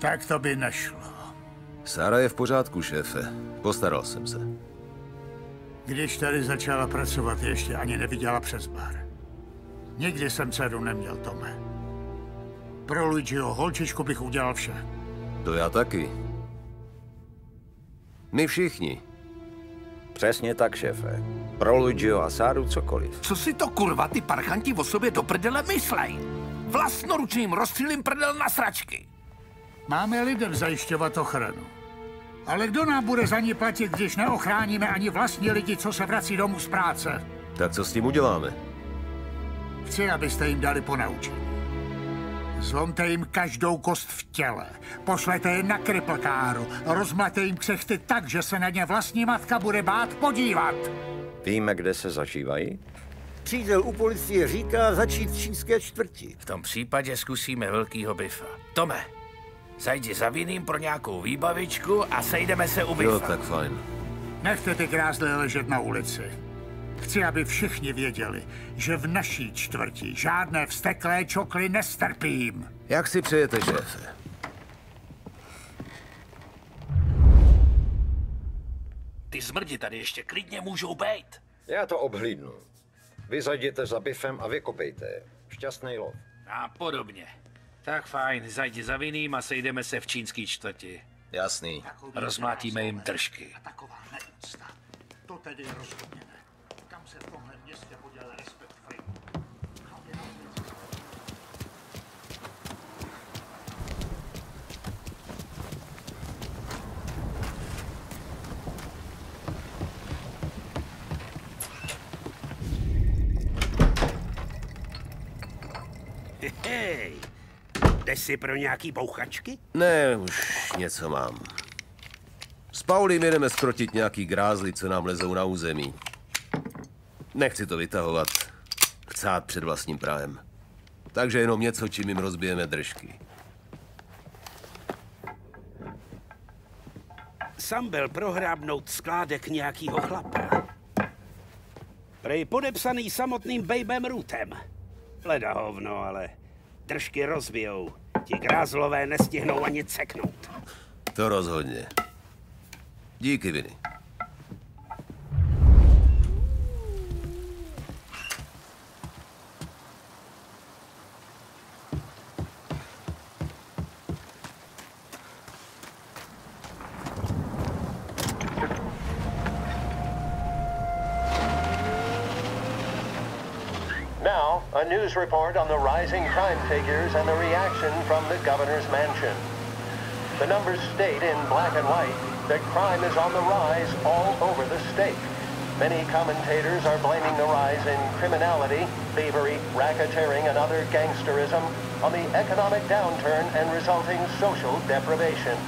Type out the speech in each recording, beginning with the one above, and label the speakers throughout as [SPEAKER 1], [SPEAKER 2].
[SPEAKER 1] Tak to by nešlo.
[SPEAKER 2] Sára je v pořádku, šéfe. Postaral jsem se.
[SPEAKER 1] Když tady začala pracovat, ještě ani neviděla přes bar. Nikdy jsem dceru neměl, Tome. Pro Luigiho holčičku bych udělal vše.
[SPEAKER 2] To já taky. My všichni.
[SPEAKER 3] Přesně tak, šéfe. Pro Luigiho a Sáru cokoliv.
[SPEAKER 4] Co si to kurva ty parchanti o sobě do prdele myslej? Vlastnoručným rozstřílím prdel na sračky.
[SPEAKER 1] Máme lidem zajišťovat ochranu. Ale kdo nám bude za ní platit, když neochráníme ani vlastní lidi, co se vrací domů z práce?
[SPEAKER 2] Tak co s tím uděláme?
[SPEAKER 1] Chci, abyste jim dali ponaučení. Zlomte jim každou kost v těle. Pošlete je na kriplkáru. Rozmlete jim křechty tak, že se na ně vlastní matka bude bát podívat.
[SPEAKER 3] Víme, kde se zažívají?
[SPEAKER 5] Přítel u policie říká začít v čínské čtvrti.
[SPEAKER 4] V tom případě zkusíme velkýho bifa. Tome, zajdi za vinným pro nějakou výbavičku a sejdeme se u bifa.
[SPEAKER 2] Jo, tak fajn.
[SPEAKER 1] Nechte ty grázle ležet na ulici. Chci, aby všichni věděli, že v naší čtvrti žádné vsteklé čokly nestrpím.
[SPEAKER 2] Jak si přejete, šéfe?
[SPEAKER 4] Ty zmrdi tady ještě klidně můžou být.
[SPEAKER 3] Já to obhlídnu. Vy zajděte za bifem a vykopejte je. Šťastný lov.
[SPEAKER 4] A podobně. Tak fajn, zajdi za vinným a sejdeme se v čínský čtvrti.
[SPEAKER 2] Jasný.
[SPEAKER 4] Rozmlátíme jim držky.
[SPEAKER 1] A taková neúcta. To tedy rozhodně ne. Kam se v tomhle městě poděl respekt free?
[SPEAKER 5] Hej, jdeš si pro nějaký bouchačky?
[SPEAKER 2] Ne, už něco mám. S Paulím jedeme skrotit nějaký grázly, co nám lezou na území. Nechci to vytahovat. Chcát před vlastním prájem. Takže jenom něco, čím jim rozbijeme držky.
[SPEAKER 5] Sam byl prohrábnout skládek nějakýho chlapa. Prej podepsaný samotným Babem Rootem. Leda hovno, ale držky rozbijou. Ti grázlové nestihnou ani ceknout.
[SPEAKER 2] To rozhodně. Díky, Viny.
[SPEAKER 6] A news report on the rising crime figures and the reaction from the governor's mansion. The numbers state in black and white that crime is on the rise all over the state. Many commentators are blaming the rise in criminality, thievery, racketeering, and other gangsterism on the economic downturn and resulting social deprivation.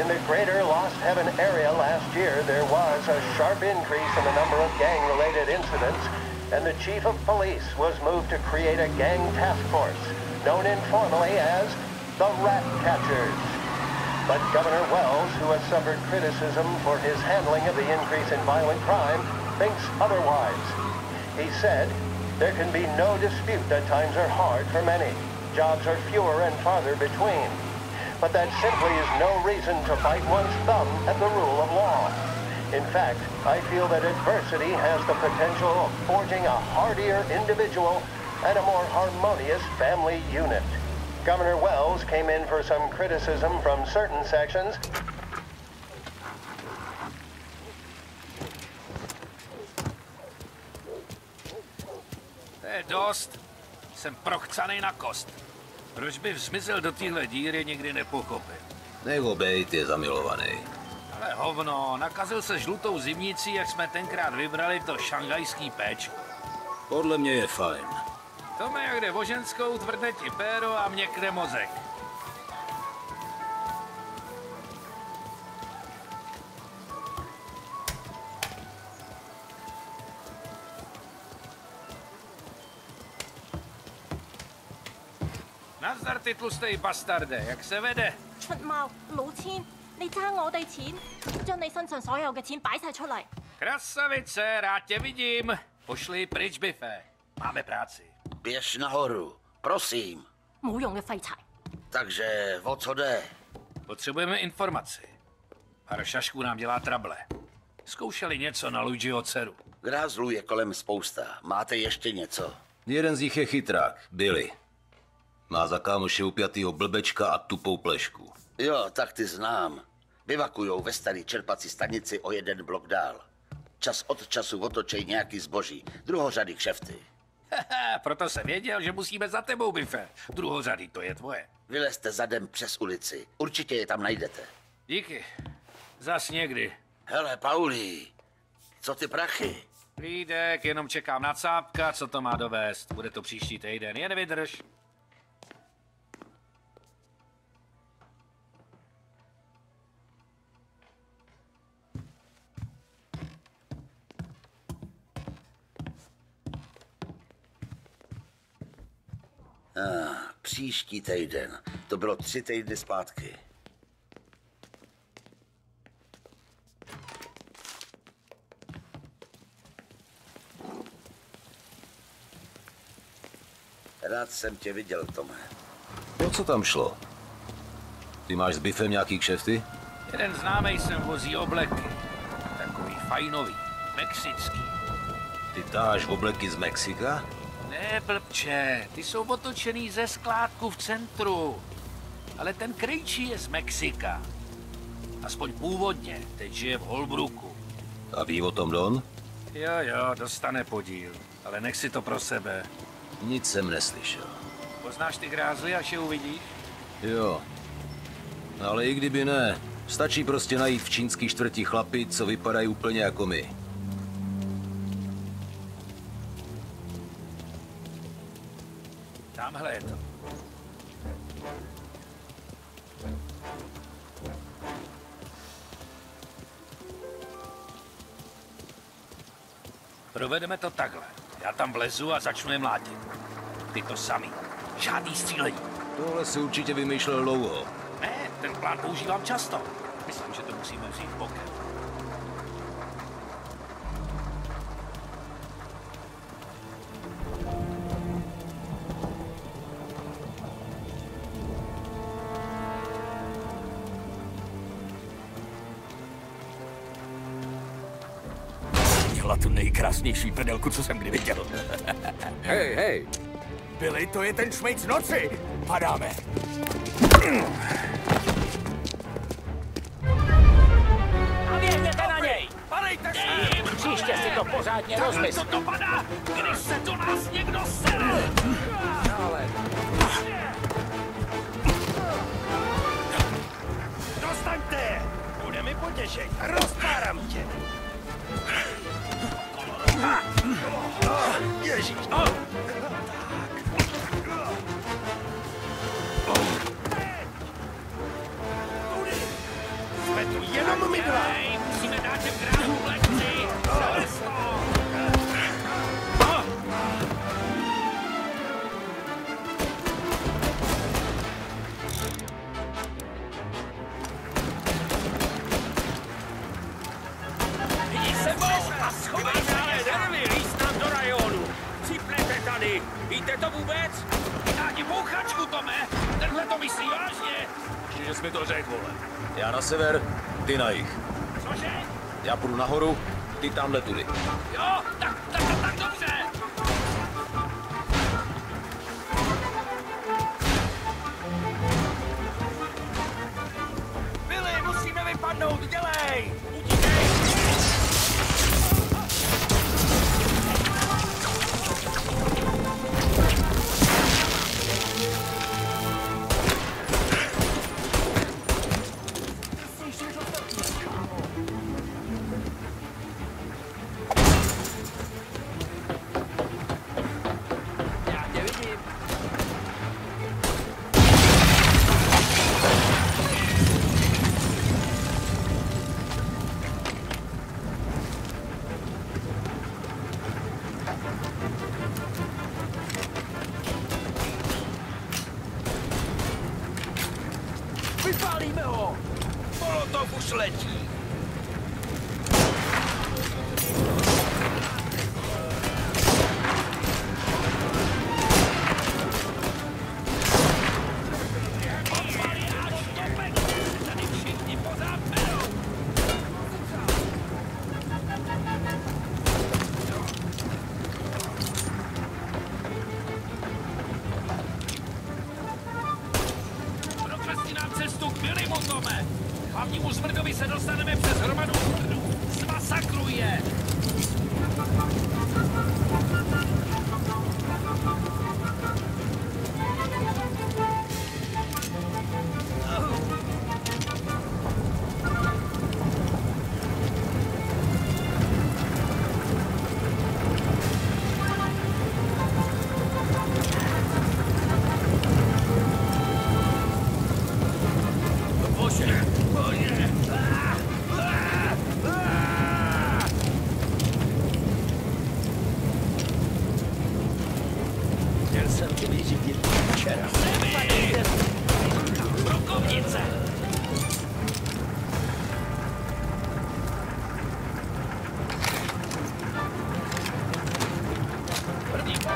[SPEAKER 6] In the greater Lost Heaven area last year, there was a sharp increase in the number of gang-related incidents, and the chief of police was moved to create a gang task force, known informally as the Rat Catchers. But Governor Wells, who has suffered criticism for his handling of the increase in violent crime, thinks otherwise. He said, there can be no dispute that times are hard for many. Jobs are fewer and farther between. But that simply is no reason to bite one's thumb at the rule of law. In fact, I feel that adversity has the potential of forging a hardier individual and a more harmonious family unit. Governor Wells came in for some criticism from certain sections.
[SPEAKER 4] To je dost. Jsem prochcanej na kost. Proč by zmizel do téhle díry, nikdy nepochopil.
[SPEAKER 2] Nech ho bejt, je zamilovaný.
[SPEAKER 4] Ale hovno, nakazil se žlutou zimnicí, jak jsme tenkrát vybrali to šangajský peč.
[SPEAKER 2] Podle mě je fajn.
[SPEAKER 4] Tome, jak jde voženskou, tvrdne ti péro a měkne mozek. Nazdar ty tlustej bastarde, jak se vede?
[SPEAKER 7] Čtvrt mal, Lucín, 你争我哋钱，将你身上所有嘅钱摆晒出嚟。
[SPEAKER 4] Krasavice, rád tě vidím. Pošli pryč, bife. Máme práci.
[SPEAKER 8] Běž nahoru, prosím.
[SPEAKER 7] 冇用嘅废柴。
[SPEAKER 8] Takže o co jde?
[SPEAKER 4] Potřebujeme informaci. Pár šašků nám dělá trable. Zkoušeli něco na Luigiho dceru.
[SPEAKER 8] Grázlů je kolem spousta. Máte ještě něco?
[SPEAKER 2] Jeden z nich je chytrák, Billy. Má za kámoše upjatýho blbečka a tupou plešku.
[SPEAKER 8] Jo, tak ty znám. Vyvakujou ve starý čerpací stanici o jeden blok dál. Čas od času otočej nějaký zboží. Druhořady kšefty.
[SPEAKER 4] Haha, proto jsem věděl, že musíme za tebou, Bife. Druhořady, to je tvoje.
[SPEAKER 8] Vylezte zadem přes ulici. Určitě je tam najdete.
[SPEAKER 4] Díky. Zas někdy.
[SPEAKER 8] Hele, Pauli, co ty prachy?
[SPEAKER 4] Lídek, jenom čekám na cápka, co to má dovést. Bude to příští týden, jen vydrž.
[SPEAKER 8] Příští týden. To bylo tři týdny zpátky. Rád jsem tě viděl, Tome.
[SPEAKER 2] O co tam šlo? Ty máš s Biffem nějaký kšefty?
[SPEAKER 4] Jeden známej sem vozí obleky. Takový fajnový, mexický.
[SPEAKER 2] Ty táš obleky z Mexika?
[SPEAKER 4] Ne, blbče, ty jsou otočený ze skládku v centru. Ale ten krejčí je z Mexika. Aspoň původně, teď žije v Holbrooku.
[SPEAKER 2] A ví o tom Don?
[SPEAKER 4] Jo, jo, dostane podíl. Ale nech si to pro sebe.
[SPEAKER 2] Nic jsem neslyšel.
[SPEAKER 4] Poznáš ty grázly, až je uvidíš?
[SPEAKER 2] Jo. Ale i kdyby ne, stačí prostě najít v čínský čtvrti chlapy, co vypadají úplně jako my.
[SPEAKER 4] Tamhle je to. Provedeme to takhle. Já tam vlezu a začnu je mlátit. Ty to samý. Žádný střílení.
[SPEAKER 2] Tohle si určitě vymýšlel dlouho.
[SPEAKER 4] Ne, ten plán používám často. Myslím, že to musíme vzít bokem.
[SPEAKER 9] Měla tu nejkrásnější pedelku, co jsem kdy viděl.
[SPEAKER 10] Hej, hej! Billy, to je ten šmejc noci! Padáme!
[SPEAKER 5] Navěhněte na něj! Padejte se! Příště si to pořádně rozmysl.
[SPEAKER 4] To padá, když se do nás někdo sere?
[SPEAKER 5] Mi
[SPEAKER 4] to
[SPEAKER 9] řekl, vole.
[SPEAKER 2] Já na sever, ty na jih.
[SPEAKER 4] Cože?
[SPEAKER 2] Já půjdu nahoru, ty tamhle tudy.
[SPEAKER 4] Jo, tak, tak, tak, tak dobře.
[SPEAKER 5] Billy, musíme vypadnout, dělej!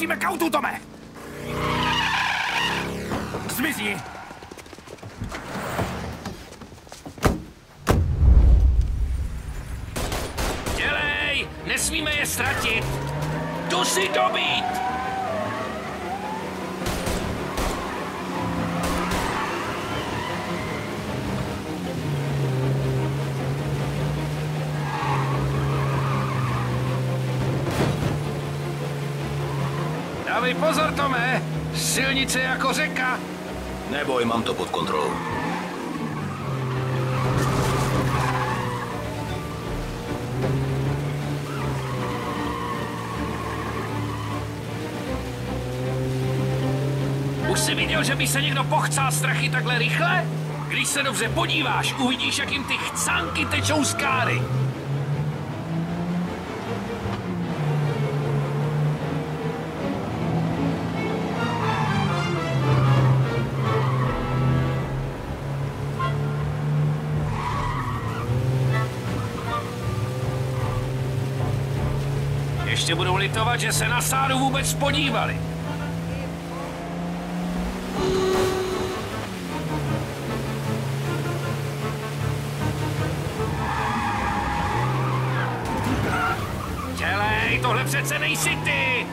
[SPEAKER 9] Musíme k autu, Tome! Zmizni!
[SPEAKER 4] Pozor, Tome! Silnice jako řeka!
[SPEAKER 2] Neboj, mám to pod kontrolou.
[SPEAKER 4] Už jsi viděl, že by se někdo pochcál strachy takhle rychle? Když se dobře podíváš, uvidíš, jak jim ty chcánky tečou z káry. Litovat, že se na sádu vůbec podívali. Dělej, tohle přece nejsi ty!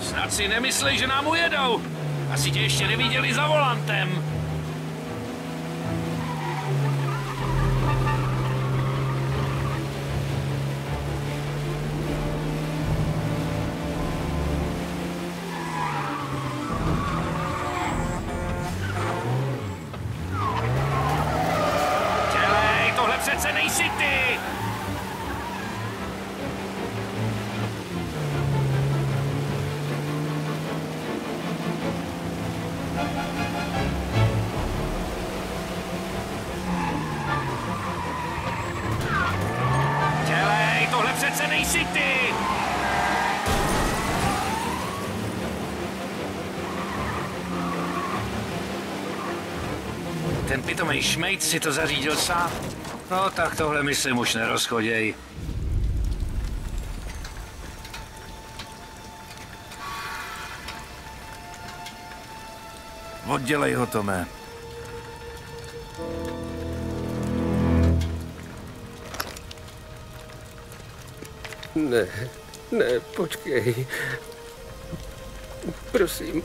[SPEAKER 4] Snad si nemyslej, že nám ujedou. Asi tě ještě neviděli za volantem. Přece nejsi
[SPEAKER 11] ten pitomej šmejt si to zařídil sám. No tak tohle myslím už nerozchoděj.
[SPEAKER 4] Oddělej ho, Tome.
[SPEAKER 10] Ne, ne, počkej. Prosím.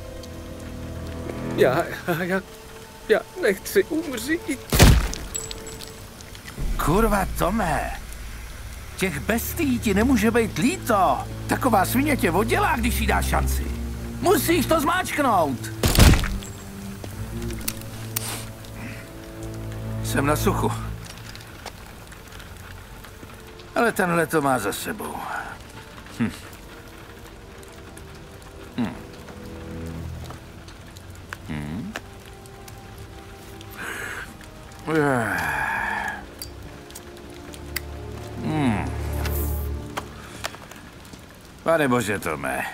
[SPEAKER 10] Já, já, já, já nechci umřít.
[SPEAKER 4] Kurva, Tome. Těch bestí ti nemůže být líto. Taková svině tě oddělá, když jí dáš šanci. Musíš to zmáčknout. Jsem na suchu. Ale tenhle to má za sebou. Hm. Pane bože, Tome.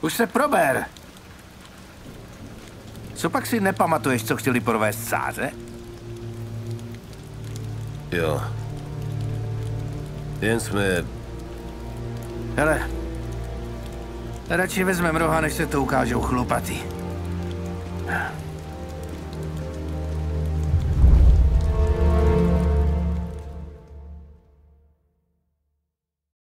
[SPEAKER 4] Už se prober. Co pak si nepamatuješ, co chtěli provést sáře?
[SPEAKER 2] Jo. Jen jsme...
[SPEAKER 4] Hele, radši vezmeme roha, než se to ukážou chlupatý.